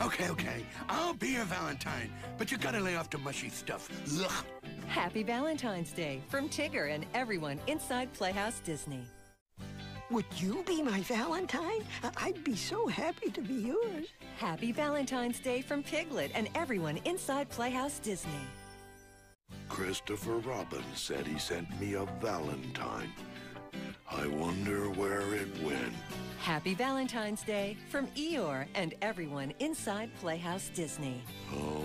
Okay, okay. I'll be your Valentine, but you gotta lay off the mushy stuff. Ugh. Happy Valentine's Day from Tigger and everyone inside Playhouse Disney. Would you be my Valentine? I- I'd be so happy to be yours. Happy Valentine's Day from Piglet and everyone inside Playhouse Disney. Christopher Robin said he sent me a Valentine. Happy Valentine's Day from Eeyore and everyone inside Playhouse Disney. Oh,